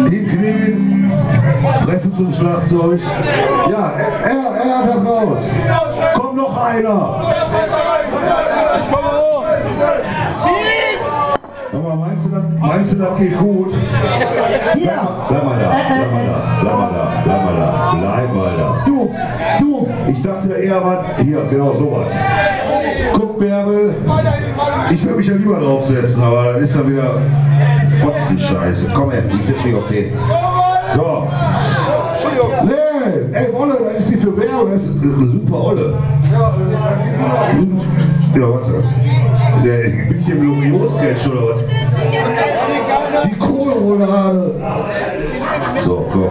Hinknien, Fresse zum Schlagzeug. Ja, er, er, er hat das raus. Kommt noch einer. Ich komme hoch! Nochmal, meinst du, das, meinst du, das geht gut? Ja. Bleib mal da, bleib mal da, bleib mal da, bleib mal da, bleib mal da. Du, du. Ich dachte eher was, hier, genau sowas. Guck, Bärbel, ich würde mich ja lieber draufsetzen, aber dann ist da wieder Fotzenscheiße. Komm her, ich setze mich auf den. So. Nee, ey, Wolle, das ist die für Bärbel, das ist eine super Olle. Ja, warte. Der, bin ich im Loriot-Sketch oder was? Die Kohlroulade. So, komm.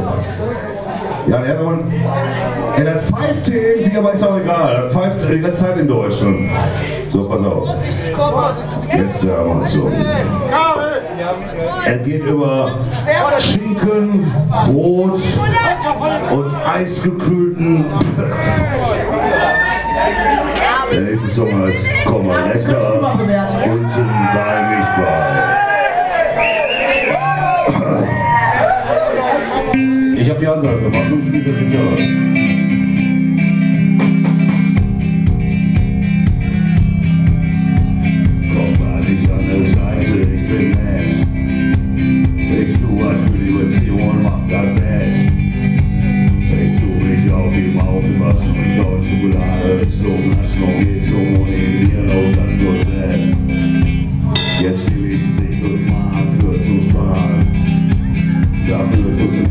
Ja, der hat, man, ja, das pfeift hier irgendwie, aber ist auch egal. Das pfeift die ganze Zeit in Deutschland. So, pass auf. Letzte Amazon. Er geht über Schinken, Brot und eisgekühlten. Der nächste Song heißt Komm mal lecker, unten bei mich bei. Die Ansage gemacht, du spielst das Gitarre. Und und und Korsett. Jetzt gebe ich dich fünfmal für zu sparen. Dafür sofort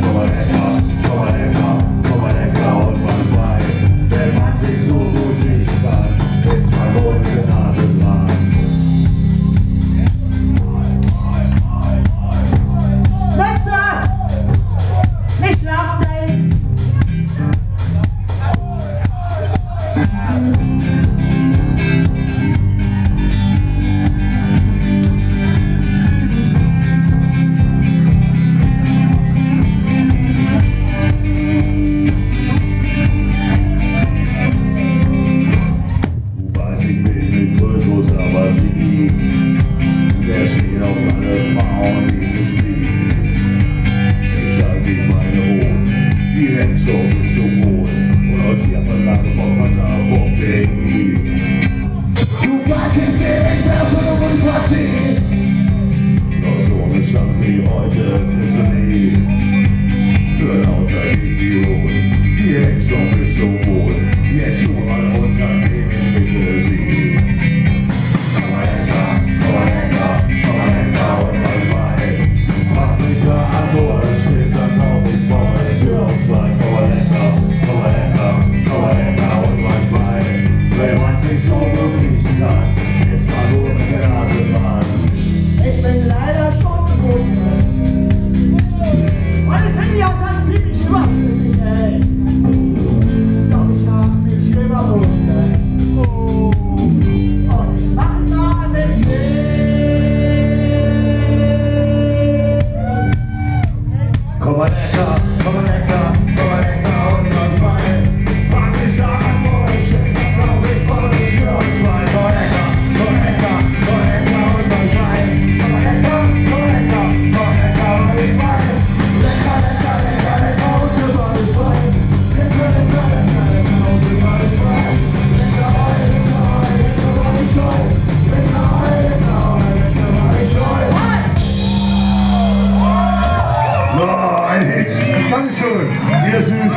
all Dankeschön. Yes, süß.